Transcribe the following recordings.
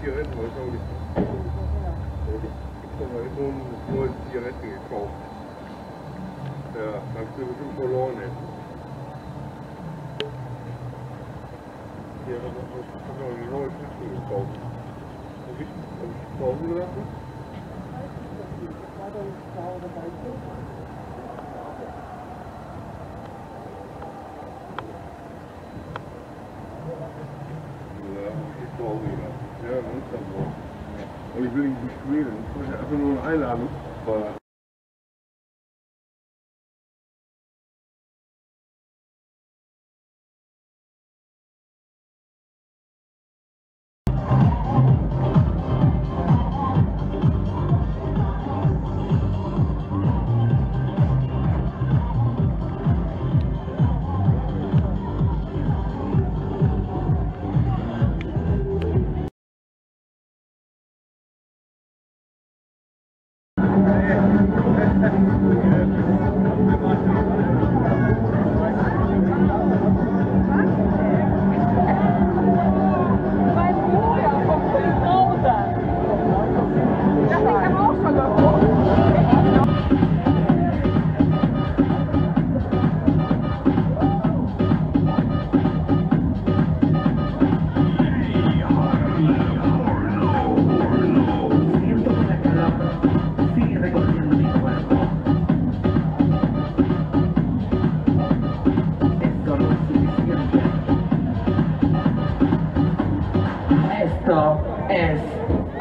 Zigaretten, weil ich habe gestern mal Zigaretten gekauft. Ja, hast du bestimmt verloren, ey. Ich habe eine neue Kiste gekauft. Hab ich, ich zu gelassen? Und ich will nicht beschweren. Ich wollte einfach nur eine Einladung. Weil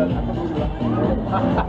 Akan meluas, maka.